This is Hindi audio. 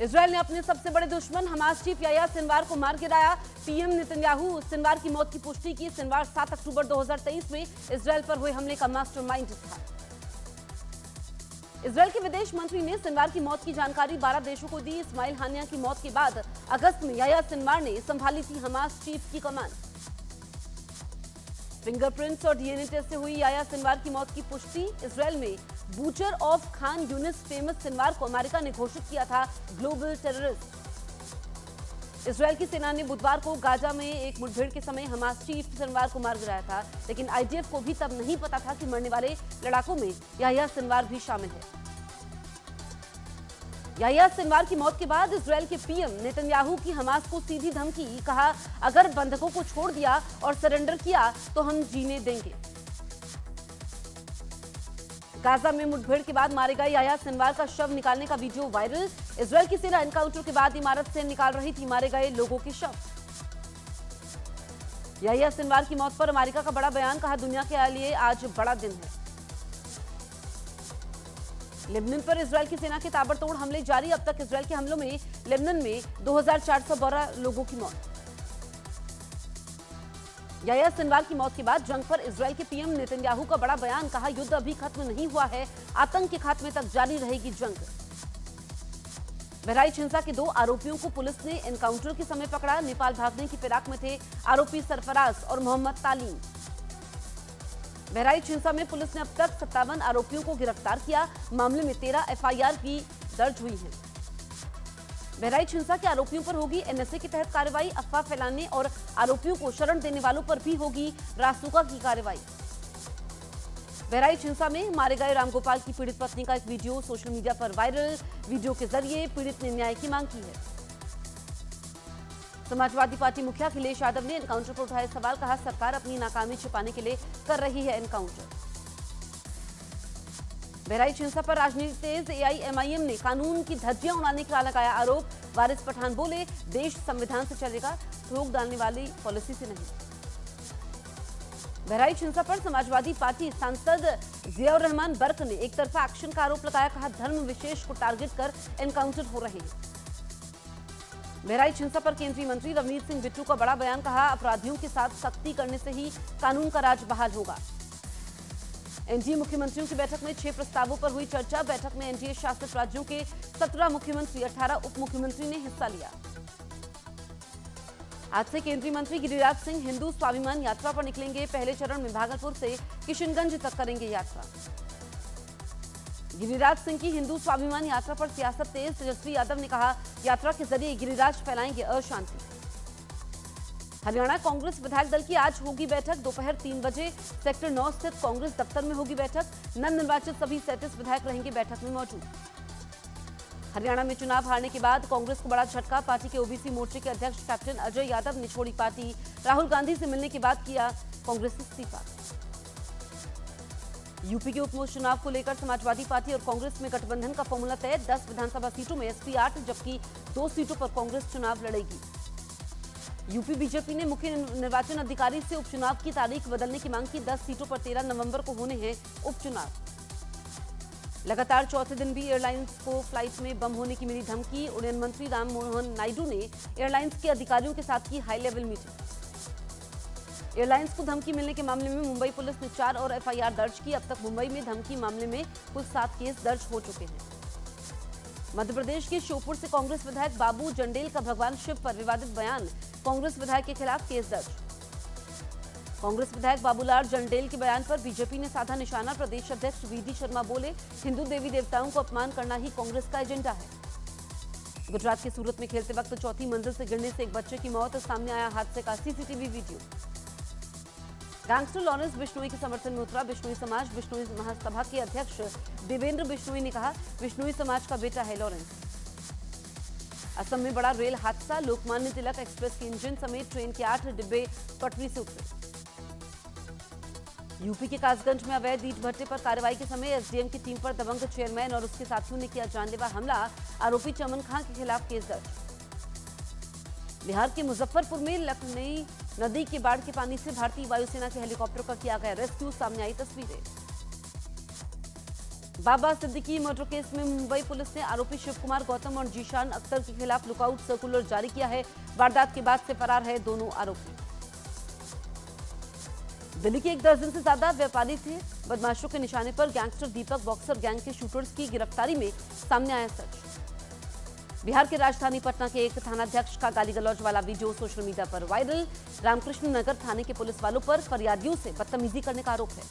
इसराइल ने अपने सबसे बड़े दुश्मन हमास चीफ याया सिनवार को मार गिराया। पीएम नितन्याहू सिनवार की मौत की पुष्टि की। सिनवार 7 अक्टूबर 2023 में इसराइल पर हुए हमले का मास्टरमाइंड था। इसराइल के विदेश मंत्री ने सिनवार की मौत की जानकारी 12 देशों को दी। इस्माइल हानिया की मौत के बाद अगस्त में याया सिनवार ने संभाली थी हमास चीफ की कमान। फिंगरप्रिंट्स और डीएनए टेस्ट से हुई याया सिनवार की मौत की पुष्टि। इसराइल में butcher of Khan Younis famous Sinwar को अमेरिका ने घोषित किया था ग्लोबल टेररिस्ट इसराइल की सेना ने बुधवार को गाजा में एक मुठभेड़ के समय हमास चीफ सिनवार को मार गिराया था, लेकिन आईडीएफ को भी तब नहीं पता था कि मरने वाले लड़ाकों में याया सिनवार भी शामिल है। याया सिनवार की मौत के बाद इसराइल के पीएम नेतन्याहू की हमास को सीधी धमकी, कहा, अगर बंधकों को छोड़ दिया और सरेंडर किया तो हम जीने देंगे। गाजा में मुठभेड़ के बाद मारे गए याया सिनवार का शव निकालने का वीडियो वायरल। इसराइल की सेना एनकाउंटर के बाद इमारत से निकाल रही थी मारे गए लोगों के शव। याया सिनवार की मौत पर अमेरिका का बड़ा बयान, कहा, दुनिया के लिए आज बड़ा दिन है। लेबनन पर इसराइल की सेना के ताबड़तोड़ हमले जारी। अब तक इसराइल के हमलों में, लेबनन में 2412 लोगों की मौत। याया सिनवार की मौत के बाद जंग पर इसराइल के पीएम नेतन्याहू का बड़ा बयान कहा, युद्ध अभी खत्म नहीं हुआ है, आतंक के खात्मे तक जारी रहेगी जंग। बहराइच हिंसा के दो आरोपियों को पुलिस ने एनकाउंटर के समय पकड़ा। नेपाल भागने की फिराक में थे आरोपी सरफराज और मोहम्मद तालीम। बहराइच हिंसा में पुलिस ने अब तक सत्तावन आरोपियों को गिरफ़्तार किया। मामले में तेरह एफआईआर भी दर्ज हुई है। बहराइच हिंसा के आरोपियों पर होगी एनएसए के तहत कार्रवाई, अफवाह फैलाने और आरोपियों को शरण देने वालों पर भी होगी रासुका की कार्रवाई। बहराइच हिंसा में मारे गए रामगोपाल की पीड़ित पत्नी का एक वीडियो सोशल मीडिया पर वायरल। वीडियो के ज़रिए पीड़ित ने न्याय की मांग की है। समाजवादी पार्टी मुखिया अखिलेश यादव ने एनकाउंटर पर उठाए सवाल, कहा, सरकार अपनी नाकामी छिपाने के लिए कर रही है एनकाउंटर। बहराइच हिंसा पर राजनीति तेज एआईएमआईएम ने कानून की धज्जियाँ उड़ाने का लगाया आरोप। वारिस पठान बोले, देश संविधान से चलेगा रोक डालने वाली पॉलिसी से नहीं। बहराइच हिंसा पर समाजवादी पार्टी सांसद जियाउर रहमान बर्क ने एक तरफा एक्शन का आरोप लगाया, कहा धर्म विशेष को टारगेट कर एनकाउंटर हो रहे हैं। बहराइच हिंसा पर केंद्रीय मंत्री रवनीत सिंह बिट्टू का बड़ा बयान, कहा अपराधियों के साथ सख्ती करने से ही कानून का राज बहाल होगा। एनडीए मुख्यमंत्रियों की बैठक में छह प्रस्तावों पर हुई चर्चा। बैठक में एनडीए शासित राज्यों के सत्रह मुख्यमंत्री, अठारह उप मुख्यमंत्री ने हिस्सा लिया। आज से केंद्रीय मंत्री गिरिराज सिंह हिंदू स्वाभिमान यात्रा पर निकलेंगे। पहले चरण में भागलपुर से किशनगंज तक करेंगे यात्रा। गिरिराज सिंह की हिंदू स्वाभिमान यात्रा पर सियासत तेज। तेजस्वी यादव ने कहा, यात्रा के ज़रिए गिरिराज फैलाएँगे अशांति। हरियाणा कांग्रेस विधायक दल की आज होगी बैठक। दोपहर तीन बजे सेक्टर नौ स्थित कांग्रेस दफ्तर में होगी बैठक। नव निर्वाचित सभी सैंतीस विधायक रहेंगे बैठक में मौजूद। हरियाणा में चुनाव हारने के बाद कांग्रेस को बड़ा झटका। पार्टी के ओबीसी मोर्चे के अध्यक्ष कैप्टन अजय यादव ने छोड़ी पार्टी। राहुल गांधी से मिलने के बाद किया कांग्रेस इस्तीफा। यूपी के उपचुनाव को लेकर समाजवादी पार्टी और कांग्रेस में गठबंधन का फॉर्मूला तय। 10 विधानसभा सीटों में एसपी आठ, जबकि दो सीटों पर कांग्रेस चुनाव लड़ेगी। यूपी बीजेपी ने मुख्य निर्वाचन अधिकारी से उपचुनाव की तारीख बदलने की मांग की। 10 सीटों पर 13 नवंबर को होने हैं उपचुनाव। लगातार चौथे दिन भी एयरलाइंस को फ़्लाइट में बम होने की मिली धमकी। उड़यन मंत्री राम मोहन नायडू ने एयरलाइंस के अधिकारियों के साथ की हाई लेवल मीटिंग। एयरलाइंस को धमकी मिलने के मामले में मुंबई पुलिस ने चार और एफआईआर दर्ज की। अब तक मुंबई में धमकी मामले में कुल सात केस दर्ज हो चुके हैं। मध्य प्रदेश के श्योपुर से कांग्रेस विधायक बाबू जंडेल का भगवान शिव पर विवादित बयान, कांग्रेस विधायक के खिलाफ केस दर्ज। कांग्रेस विधायक बाबूलाल जंडेल के बयान पर बीजेपी ने साधा निशाना, प्रदेश अध्यक्ष वीडी शर्मा बोले, हिंदू देवी देवताओं को अपमान करना ही कांग्रेस का एजेंडा है। गुजरात के सूरत में खेलते वक्त चौथी मंजिल से गिरने से एक बच्चे की मौत, सामने आया हादसे का CCTV video. Gangster Lawrence Bishnoi के समर्थन में उतरा। बिश्नोई समाज बिश्नोई महासभा के अध्यक्ष देवेंद्र बिश्नोई ने कहा बिश्नोई समाज का बेटा है लॉरेंस। असम में बड़ा रेल हादसा। लोकमान्य तिलक एक्सप्रेस के इंजन समेत ट्रेन के आठ डिब्बे पटरी से उतरे। यूपी के कासगंज में अवैध ईट भट्टे पर कार्रवाई के समय एसडीएम की टीम पर दबंग चेयरमैन और उसके साथियों ने किया जानलेवा हमला। आरोपी चमन खां के खिलाफ केस दर्ज। बिहार के मुजफ्फरपुर में लखनई नदी के बाढ़ के पानी से भारतीय वायुसेना के हेलीकॉप्टर का किया गया रेस्क्यू। सामने आई तस्वीरें। बाबा सिद्दीकी मर्डर केस में मुंबई पुलिस ने आरोपी शिव कुमार गौतम और जीशान अख्तर के खिलाफ लुकआउट सर्कुलर जारी किया है। वारदात के बाद से फरार है दोनों आरोपी। दिल्ली के एक दर्जन से ज़्यादा व्यापारी थे। बदमाशों के निशाने पर गैंगस्टर दीपक, बॉक्सर गैंग के शूटर्स की गिरफ्तारी में सामने आया सच। बिहार के राजधानी पटना के एक थानाध्यक्ष का गाली गलौज वाला वीडियो सोशल मीडिया पर वायरल। रामकृष्ण नगर थाने के पुलिस वालों पर फरियादियों से बदतमीजी करने का आरोप है।